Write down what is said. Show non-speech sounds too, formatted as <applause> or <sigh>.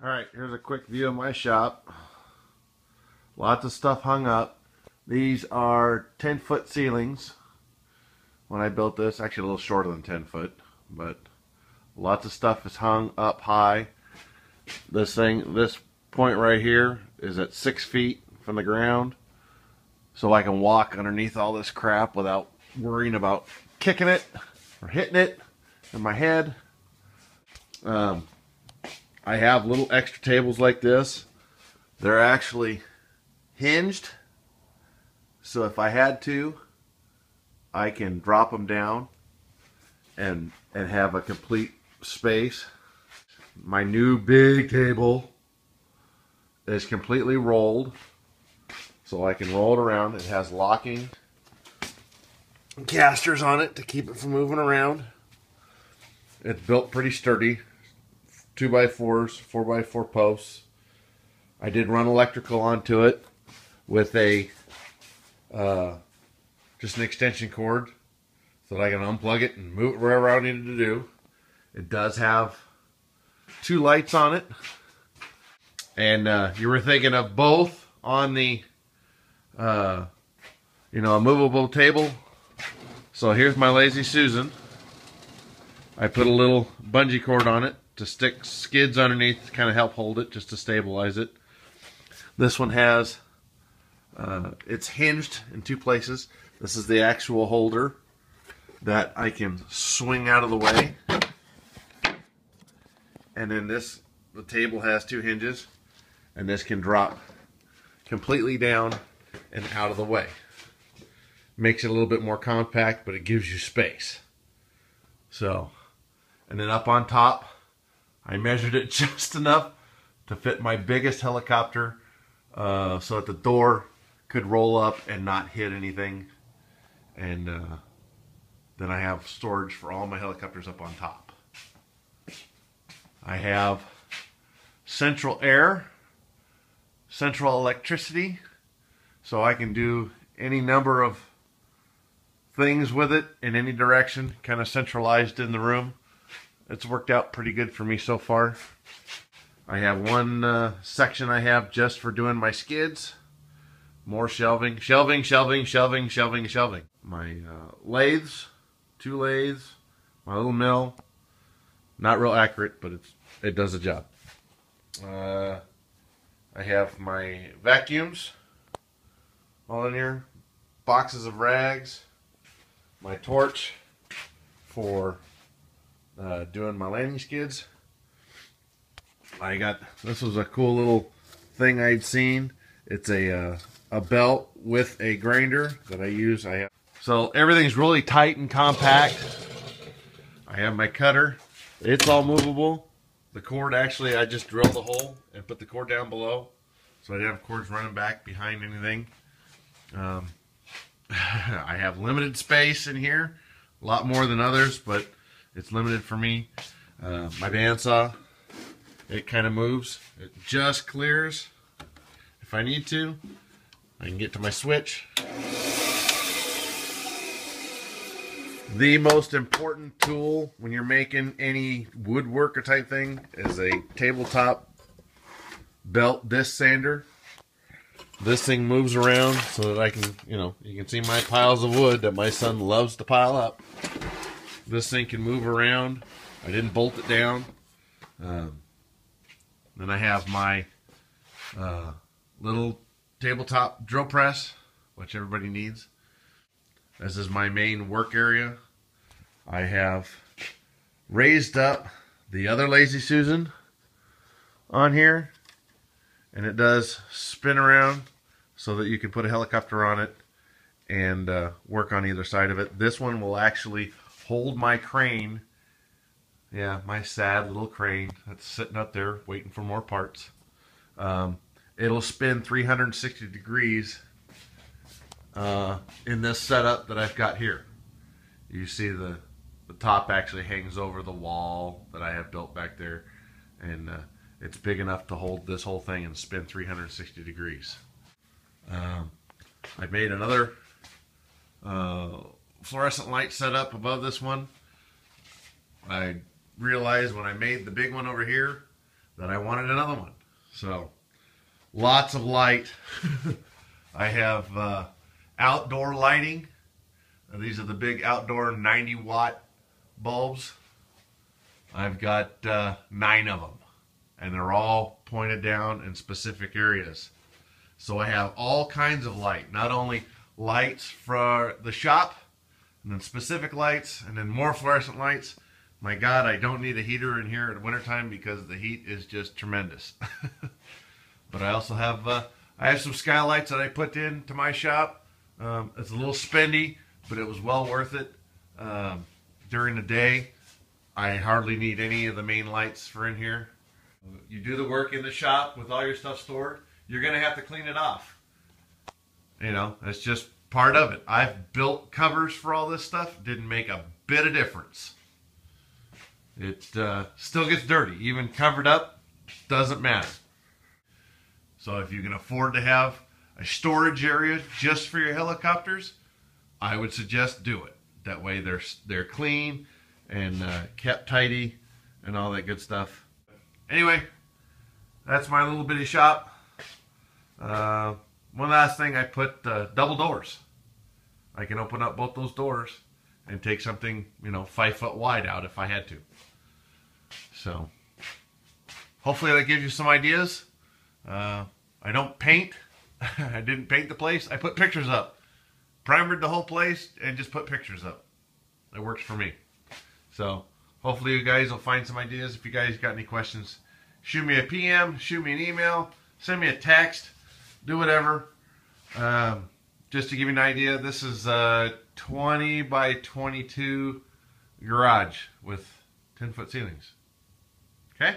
All right, here's a quick view of my shop. Lots of stuff hung up. These are 10 foot ceilings. When I built this, actually a little shorter than 10 foot, but lots of stuff is hung up high. This thing, this point right here is at six feet from the ground. So I can walk underneath all this crap without worrying about kicking it or hitting it in my head. Um, I have little extra tables like this. They're actually hinged. So if I had to, I can drop them down and and have a complete space. My new big table is completely rolled. So I can roll it around. It has locking casters on it to keep it from moving around. It's built pretty sturdy. Two by fours, four by four posts. I did run electrical onto it with a uh, just an extension cord so that I can unplug it and move it wherever I needed to do. It does have two lights on it. And uh, you were thinking of both on the, uh, you know, a movable table. So here's my Lazy Susan. I put a little bungee cord on it to stick skids underneath to kind of help hold it, just to stabilize it. This one has, uh, it's hinged in two places. This is the actual holder that I can swing out of the way. And then this, the table has two hinges, and this can drop completely down and out of the way. Makes it a little bit more compact, but it gives you space. So, and then up on top, I measured it <laughs> just enough to fit my biggest helicopter uh, so that the door could roll up and not hit anything. And uh, then I have storage for all my helicopters up on top. I have central air, central electricity, so I can do any number of things with it in any direction, kind of centralized in the room. It's worked out pretty good for me so far. I have one uh, section I have just for doing my skids. More shelving, shelving, shelving, shelving, shelving, shelving. My uh, lathes, two lathes, my little mill. Not real accurate, but it's it does the job. Uh, I have my vacuums all in here, boxes of rags, my torch for uh, doing my landing skids. I got this was a cool little thing I'd seen. It's a uh, a belt with a grinder that I use. I have so everything's really tight and compact. I have my cutter. It's all movable. The cord actually I just drilled the hole and put the cord down below, so I didn't have cords running back behind anything. Um, <laughs> I have limited space in here, a lot more than others, but it's limited for me. Uh, my bandsaw, it kind of moves. It just clears if I need to. I can get to my switch. The most important tool when you're making any woodworker type thing is a tabletop belt disc sander. This thing moves around so that I can, you know, you can see my piles of wood that my son loves to pile up. This thing can move around. I didn't bolt it down. Um, then I have my uh, little tabletop drill press, which everybody needs. This is my main work area. I have raised up the other Lazy Susan on here and it does spin around so that you can put a helicopter on it and uh, work on either side of it. This one will actually hold my crane. Yeah, my sad little crane that's sitting up there waiting for more parts. Um, it'll spin 360 degrees uh, in this setup that I've got here. You see the, the top actually hangs over the wall that I have built back there. And uh, it's big enough to hold this whole thing and spin 360 degrees. Um, I made another uh, fluorescent light set up above this one. I realized when I made the big one over here that I wanted another one. So lots of light. <laughs> I have uh, outdoor lighting. These are the big outdoor 90 watt bulbs. I've got uh, nine of them and they're all pointed down in specific areas. So I have all kinds of light, not only lights for the shop, and then specific lights, and then more fluorescent lights. My God, I don't need a heater in here at wintertime because the heat is just tremendous. <laughs> but I also have uh, I have some skylights that I put into my shop. Um, it's a little spendy, but it was well worth it. Um, during the day, I hardly need any of the main lights for in here. You do the work in the shop with all your stuff stored, you're going to have to clean it off. You know, it's just part of it. I've built covers for all this stuff. Didn't make a bit of difference. It uh, still gets dirty. Even covered up, doesn't matter. So if you can afford to have a storage area just for your helicopters, I would suggest do it. That way they're they're clean and uh, kept tidy and all that good stuff. Anyway, that's my little bitty shop. Uh, one last thing, I put uh, double doors. I can open up both those doors and take something, you know, five foot wide out if I had to. So, hopefully that gives you some ideas. Uh, I don't paint. <laughs> I didn't paint the place. I put pictures up. Primered the whole place and just put pictures up. It works for me. So, hopefully you guys will find some ideas. If you guys got any questions, shoot me a PM, shoot me an email, send me a text, do whatever. Um, just to give you an idea, this is a 20 by 22 garage with 10 foot ceilings. Okay?